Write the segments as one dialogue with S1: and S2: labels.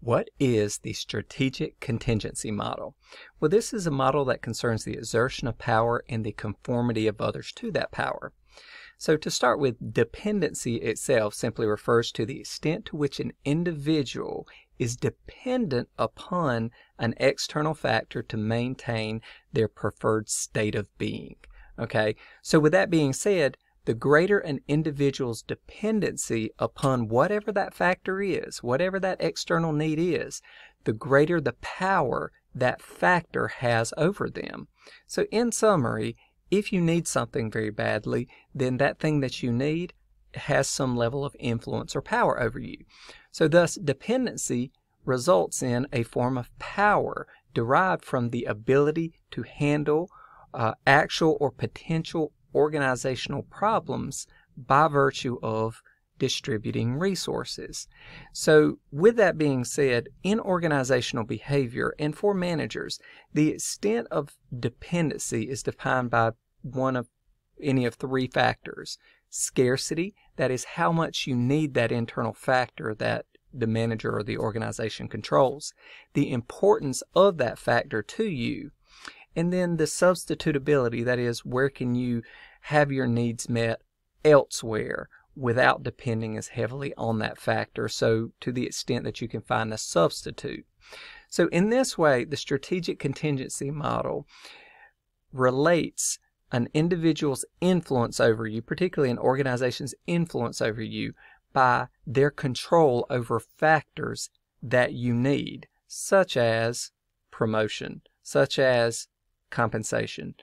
S1: What is the strategic contingency model? Well, this is a model that concerns the exertion of power and the conformity of others to that power. So, to start with, dependency itself simply refers to the extent to which an individual is dependent upon an external factor to maintain their preferred state of being. Okay, so with that being said, the greater an individual's dependency upon whatever that factor is, whatever that external need is, the greater the power that factor has over them. So, in summary, if you need something very badly, then that thing that you need has some level of influence or power over you. So, thus, dependency results in a form of power derived from the ability to handle uh, actual or potential organizational problems by virtue of distributing resources. So, with that being said, in organizational behavior and for managers, the extent of dependency is defined by one of any of three factors. Scarcity, that is how much you need that internal factor that the manager or the organization controls. The importance of that factor to you and then the substitutability, that is, where can you have your needs met elsewhere without depending as heavily on that factor, so to the extent that you can find a substitute. So, in this way, the strategic contingency model relates an individual's influence over you, particularly an organization's influence over you, by their control over factors that you need, such as promotion, such as compensation,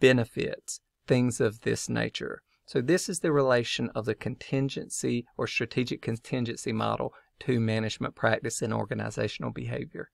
S1: benefits, things of this nature. So this is the relation of the contingency or strategic contingency model to management practice and organizational behavior.